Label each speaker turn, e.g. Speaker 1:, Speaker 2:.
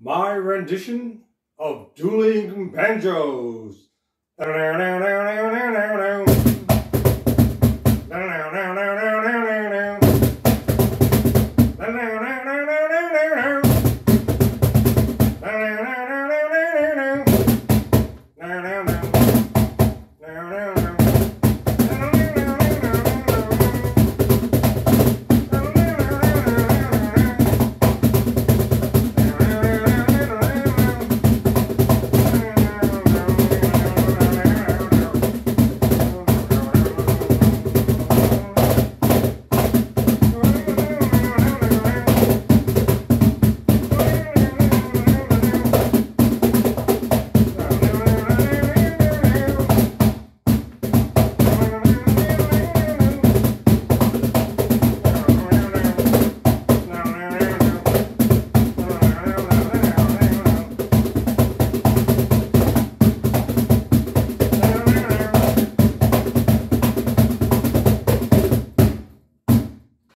Speaker 1: my rendition of dueling banjos.